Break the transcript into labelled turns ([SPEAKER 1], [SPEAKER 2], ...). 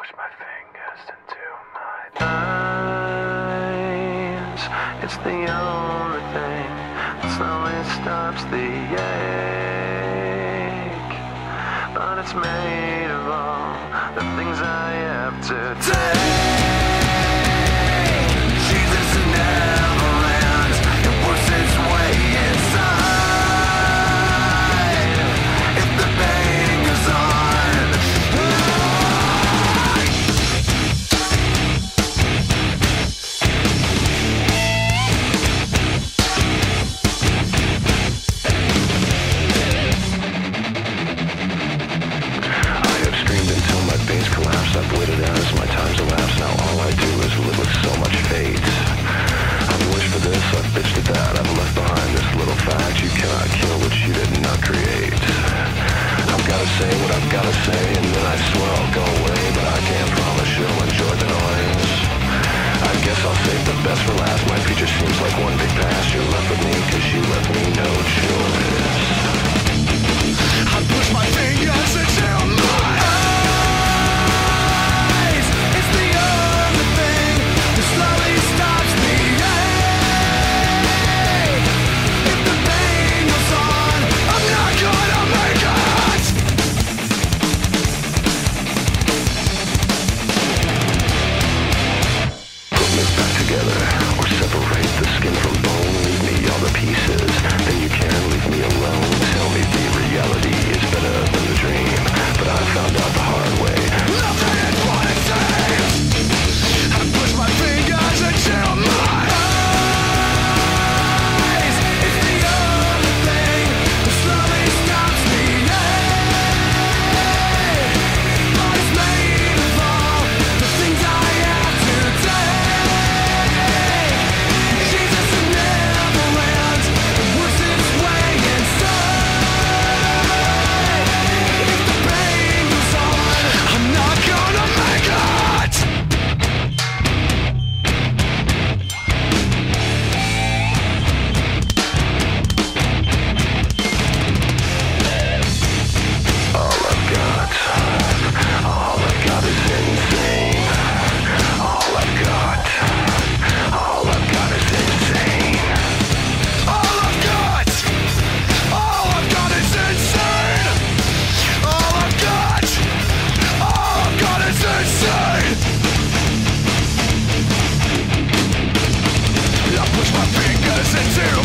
[SPEAKER 1] push my fingers into my eyes. It's the only thing that slowly stops the ache. But it's made of all the things I have to take. As my time's elapsed. Now all I do is live with so much. I've wished for this, I've that. I've left behind this little fact. You cannot kill what you did not create. I've gotta say what I've gotta say, and then I swear together. listen to